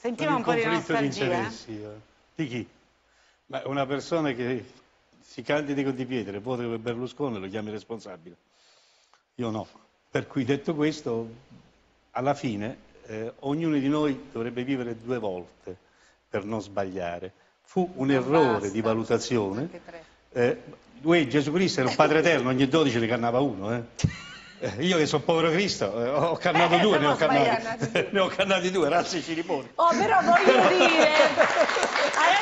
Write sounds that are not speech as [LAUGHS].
Sentiva un per po' di nostalgia? interessi, eh. Di chi? Ma una persona che si candidi con Di Pietro e vota per Berlusconi lo chiami responsabile. Io no. Per cui detto questo, alla fine eh, ognuno di noi dovrebbe vivere due volte per non sbagliare. Fu un errore di valutazione. Eh, uè, Gesù Cristo era un Padre Eterno, ogni 12 ne cannava uno. eh. Eh, io che sono povero Cristo, eh, ho cannato Eh, due, ne ho, cannati, [LAUGHS] ne ho cannati due, razzi ci ripone. Oh, però voglio dire... [LAUGHS]